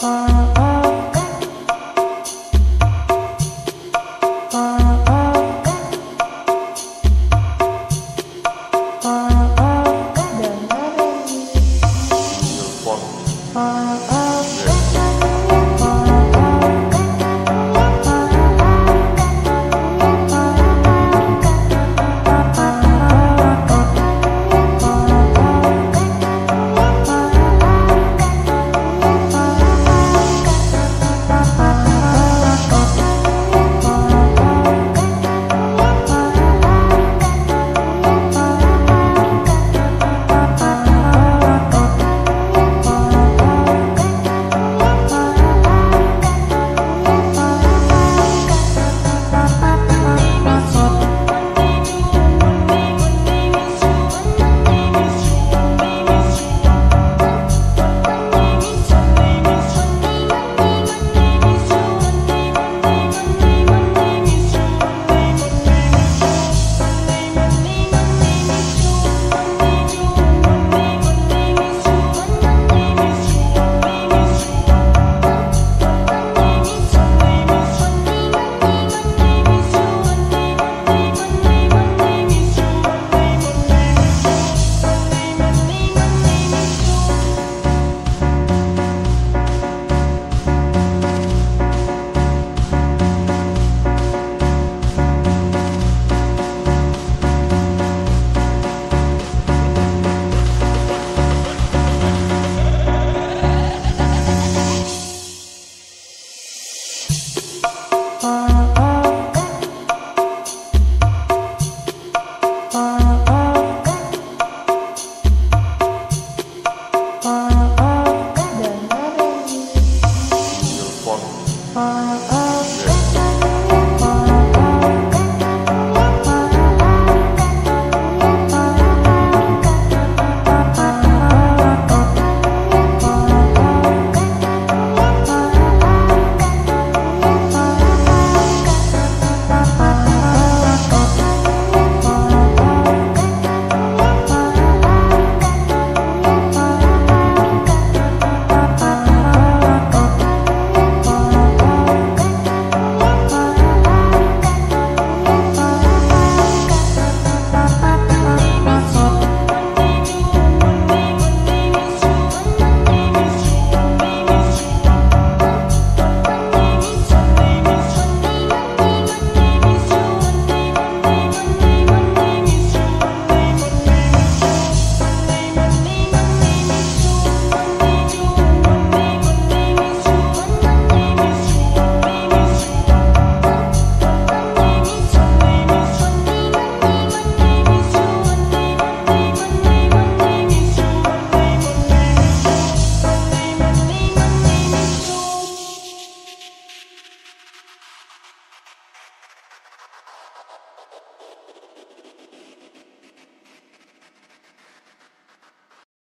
Bye. uh, uh.